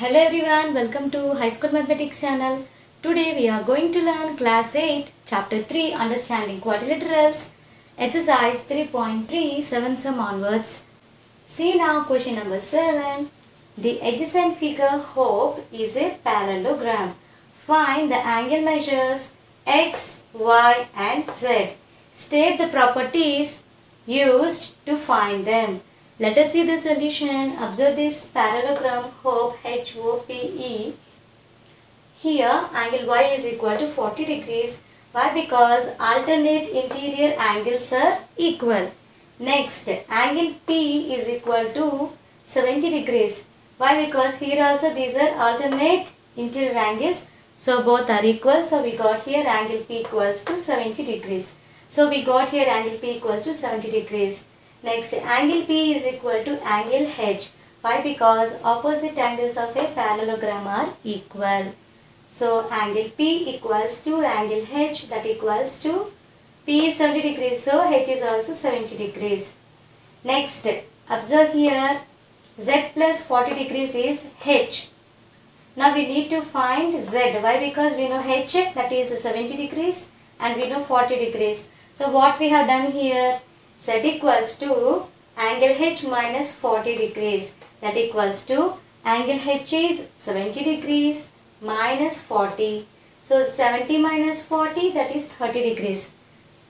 Hello everyone, welcome to High School Mathematics channel. Today we are going to learn class 8, chapter 3, understanding quadrilaterals, exercise 3.3, 7 sum onwards. See now question number 7. The adjacent figure hope is a parallelogram. Find the angle measures x, y and z. State the properties used to find them. Let us see the solution. Observe this parallelogram hope H-O-P-E. Here angle y is equal to 40 degrees. Why? Because alternate interior angles are equal. Next, angle P is equal to 70 degrees. Why? Because here also these are alternate interior angles. So both are equal. So we got here angle P equals to 70 degrees. So we got here angle P equals to 70 degrees. Next, angle P is equal to angle H. Why? Because opposite angles of a parallelogram are equal. So, angle P equals to angle H that equals to P is 70 degrees. So, H is also 70 degrees. Next, observe here Z plus 40 degrees is H. Now, we need to find Z. Why? Because we know H that is 70 degrees and we know 40 degrees. So, what we have done here? Z equals to angle H minus 40 degrees. That equals to angle H is 70 degrees minus 40. So 70 minus 40 that is 30 degrees.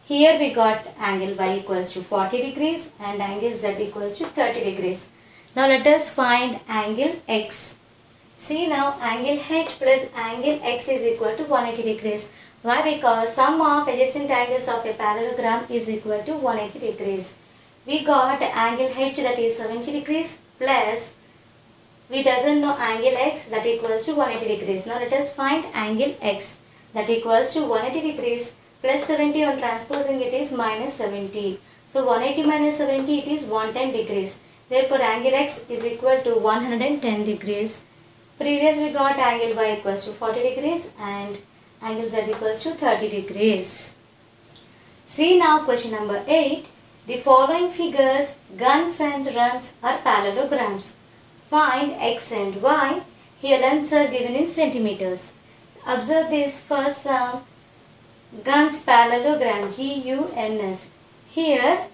Here we got angle Y equals to 40 degrees and angle Z equals to 30 degrees. Now let us find angle X. See now angle H plus angle X is equal to 180 degrees. Why? Because sum of adjacent angles of a parallelogram is equal to 180 degrees. We got angle H that is 70 degrees plus we doesn't know angle X that equals to 180 degrees. Now let us find angle X that equals to 180 degrees plus 70 on transposing it is minus 70. So 180 minus 70 it is 110 degrees. Therefore angle X is equal to 110 degrees. Previous we got angle Y equals to 40 degrees and angle Z equals to 30 degrees. See now question number 8. The following figures, guns and runs are parallelograms. Find x and y. Here lengths are given in centimeters. Observe this first sum. Guns parallelogram G-U-N-S. Here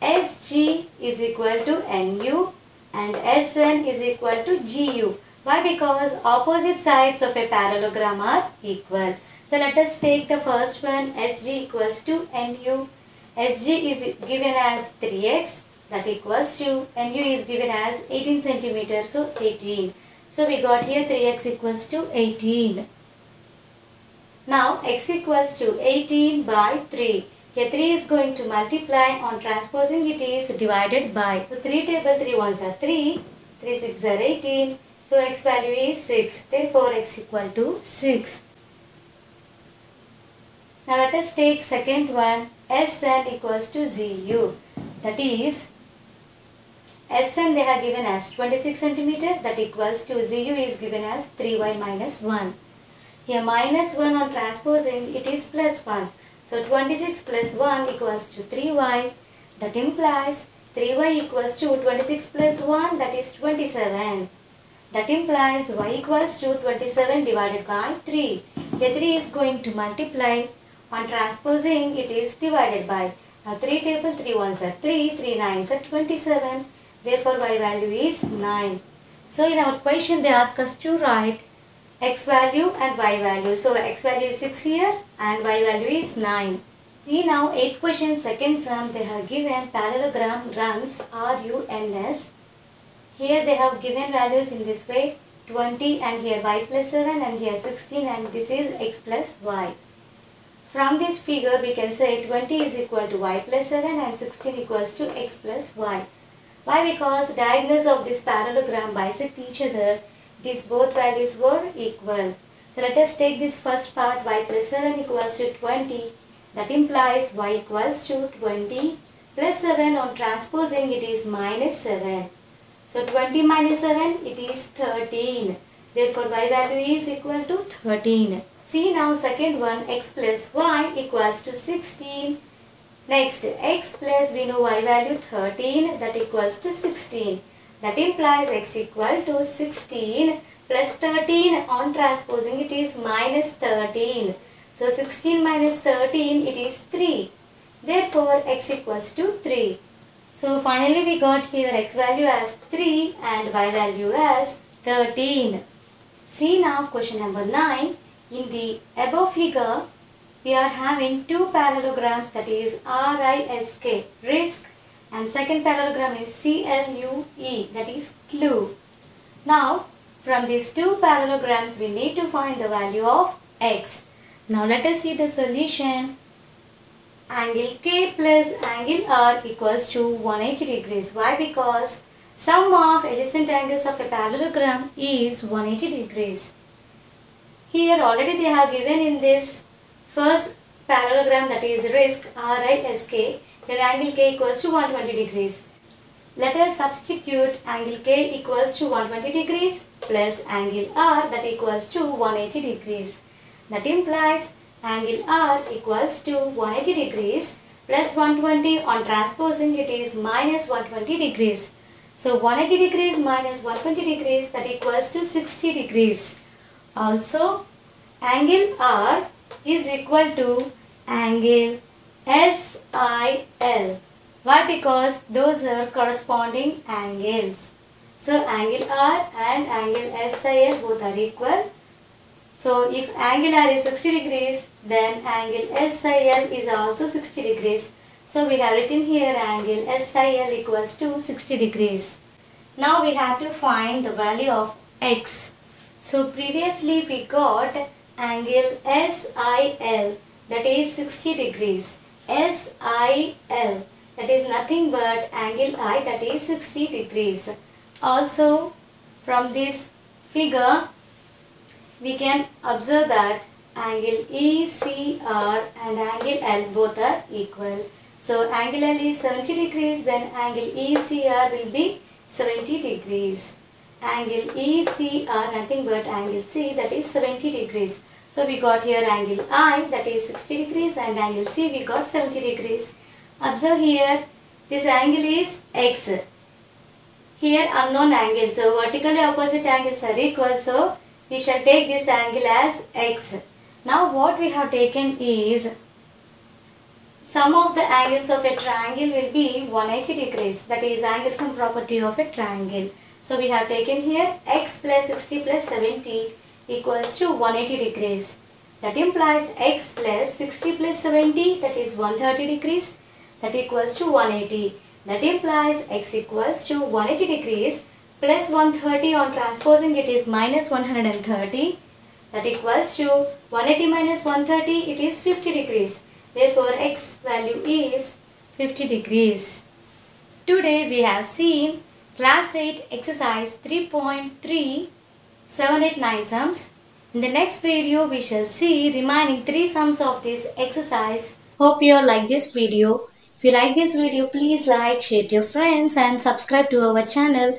SG is equal to NU and SN is equal to GU. Why? Because opposite sides of a parallelogram are equal. So let us take the first one SG equals to NU. SG is given as 3x that equals to NU is given as 18 centimeter so 18. So we got here 3x equals to 18. Now x equals to 18 by 3. Here 3 is going to multiply on transposing it is divided by. So 3 table 3 ones are 3, 3 6 are 18. So x value is 6. Therefore x equal to 6. Now let us take second one Sn equals to GU. That is Sn they have given as 26 centimeter that equals to GU is given as 3y minus 1. Here minus 1 on transposing it is plus 1. So 26 plus 1 equals to 3y. That implies 3y equals to 26 plus 1 that is 27. That implies y equals to 27 divided by 3. Here 3 is going to multiply. On transposing it is divided by. Now 3 table 3 ones are 3, 3 nines are 27. Therefore y value is 9. So in our question they ask us to write x value and y value. So x value is 6 here and y value is 9. See now 8 question second sum they have given parallelogram runs RUNS. Here they have given values in this way 20 and here y plus 7 and here 16 and this is x plus y. From this figure we can say 20 is equal to y plus 7 and 16 equals to x plus y. Why? Because diagonals of this parallelogram bisect each other. These both values were equal. So let us take this first part y plus 7 equals to 20. That implies y equals to 20 plus 7 on transposing it is minus 7. So 20 minus 7 it is 13. Therefore y value is equal to 13. See now second one x plus y equals to 16. Next x plus we know y value 13 that equals to 16. That implies x equal to 16 plus 13 on transposing it is minus 13. So 16 minus 13 it is 3. Therefore x equals to 3. So finally we got here x value as 3 and y value as 13. See now question number 9. In the above figure we are having two parallelograms that is RISK, risk and second parallelogram is CLUE that is clue. Now from these two parallelograms we need to find the value of x. Now let us see the solution. Angle K plus angle R equals to 180 degrees. Why? Because sum of adjacent angles of a parallelogram is 180 degrees. Here already they have given in this first parallelogram that is risk RISK here angle K equals to 120 degrees. Let us substitute angle K equals to 120 degrees plus angle R that equals to 180 degrees. That implies angle R equals to 180 degrees plus 120 on transposing it is minus 120 degrees. So 180 degrees minus 120 degrees that equals to 60 degrees. Also angle R is equal to angle SIL. Why? Because those are corresponding angles. So angle R and angle SIL both are equal. So if angle R is 60 degrees then angle SIL is also 60 degrees. So we have written here angle SIL equals to 60 degrees. Now we have to find the value of x. So previously we got angle SIL that is 60 degrees. SIL that is nothing but angle I that is 60 degrees. Also from this figure we can observe that angle ECR and angle L both are equal. So angle L is 70 degrees then angle ECR will be 70 degrees. Angle ECR nothing but angle C that is 70 degrees. So we got here angle I that is 60 degrees and angle C we got 70 degrees. Observe here this angle is X. Here unknown angle so vertically opposite angles are equal so we shall take this angle as X. Now what we have taken is sum of the angles of a triangle will be 180 degrees that is angle sum property of a triangle. So we have taken here x plus 60 plus 70 equals to 180 degrees. That implies x plus 60 plus 70 that is 130 degrees that equals to 180. That implies x equals to 180 degrees plus 130 on transposing it is minus 130 that equals to 180 minus 130 it is 50 degrees. Therefore x value is 50 degrees. Today we have seen class 8 exercise 3.3 7, 8, 9 sums. In the next video, we shall see remaining 3 sums of this exercise. Hope you like this video. If you like this video, please like, share to your friends and subscribe to our channel.